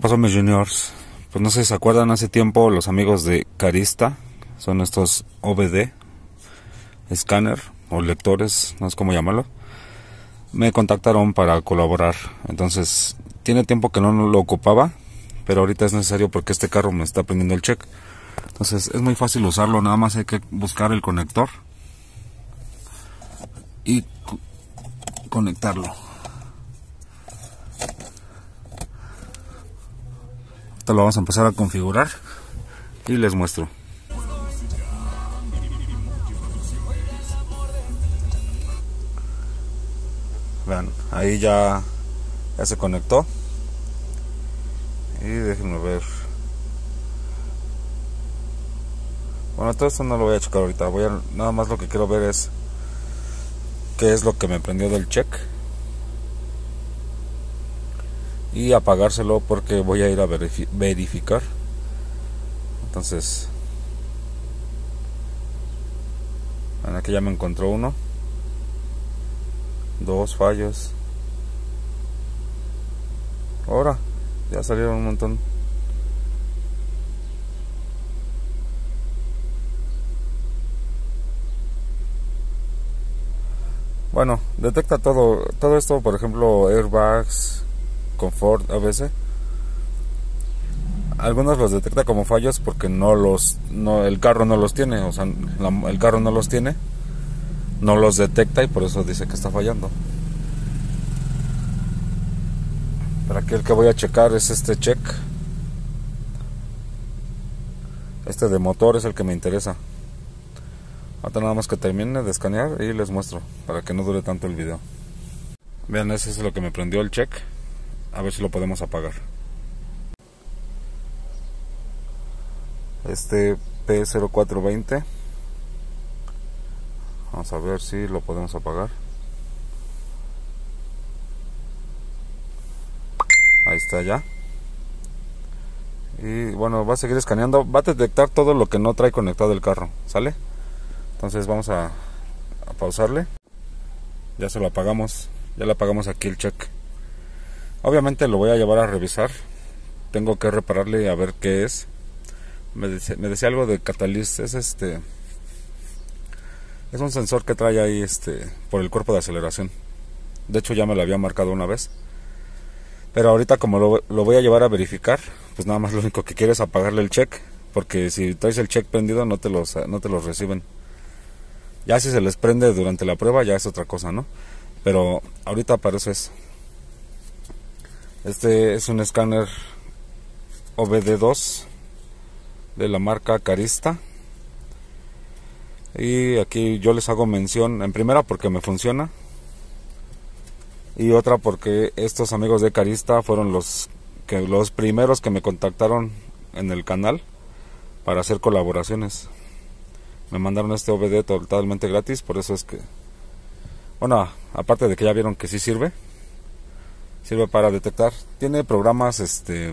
pasó mis juniors? Pues no sé si se acuerdan hace tiempo los amigos de Carista, son estos OBD, escáner o lectores, no sé cómo llamarlo. Me contactaron para colaborar, entonces tiene tiempo que no lo ocupaba, pero ahorita es necesario porque este carro me está prendiendo el check. Entonces es muy fácil usarlo, nada más hay que buscar el conector y conectarlo. Lo vamos a empezar a configurar y les muestro. Vean, ahí ya, ya se conectó. Y déjenme ver. Bueno, todo esto no lo voy a checar ahorita. Voy a, nada más lo que quiero ver es qué es lo que me prendió del check y apagárselo porque voy a ir a verificar. Entonces aquí ya me encontró uno. Dos fallos. Ahora ya salieron un montón. Bueno detecta todo todo esto por ejemplo airbags confort a veces. Algunos los detecta como fallos porque no los, no, el carro no los tiene, o sea, el carro no los tiene, no los detecta y por eso dice que está fallando. Pero aquí el que voy a checar es este check. Este de motor es el que me interesa. Ahora nada más que termine de escanear y les muestro para que no dure tanto el video. Vean, ese es lo que me prendió el check a ver si lo podemos apagar. Este P0420. Vamos a ver si lo podemos apagar. Ahí está ya. Y bueno va a seguir escaneando. Va a detectar todo lo que no trae conectado el carro. Sale entonces vamos a, pausarle. Ya se lo apagamos. Ya le apagamos aquí el check Obviamente lo voy a llevar a revisar. Tengo que repararle a ver qué es. Me, decía algo de catalyst. Es este. Es un sensor que trae ahí este por el cuerpo de aceleración. De hecho ya me lo había marcado una vez. Pero ahorita como lo, lo voy a llevar a verificar, pues nada más lo único que quiero es apagarle el check. Porque si traes el check prendido no te los, no te los reciben. Ya si se les prende durante la prueba ya es otra cosa, ¿no? Pero ahorita para eso es. Este es un escáner OBD2 de la marca Carista. Y aquí yo les hago mención en primera porque me funciona. Y otra porque estos amigos de Carista fueron los que los primeros que me contactaron en el canal para hacer colaboraciones. Me mandaron este OBD totalmente gratis, por eso es que bueno, aparte de que ya vieron que sí sirve, sirve para detectar. Tiene programas, este,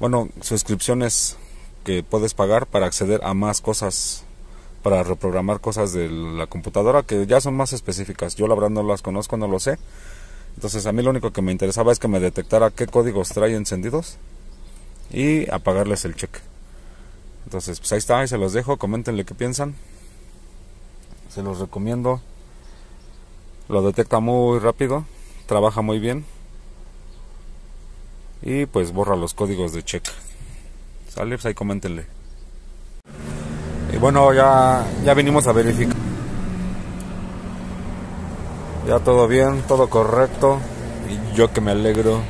bueno, suscripciones que puedes pagar para acceder a más cosas, para reprogramar cosas de la computadora que ya son más específicas. Yo la verdad no las conozco, no lo sé. Entonces a mí lo único que me interesaba es que me detectara qué códigos trae encendidos y apagarles el check. Entonces, pues ahí está, ahí se los dejo, coméntenle qué piensan. Se los recomiendo. Lo detecta muy rápido trabaja muy bien. Y pues borra los códigos de check. Sale pues ahí coméntenle. Y bueno ya ya vinimos a verificar. Ya todo bien todo correcto. Y yo que me alegro.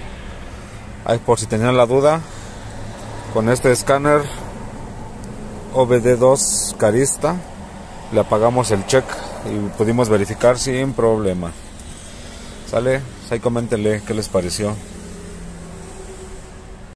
Ahí por si tenían la duda con este escáner OBD2 Carista le apagamos el check y pudimos verificar sin problema ¿Sale? Ahí coméntenle qué les pareció.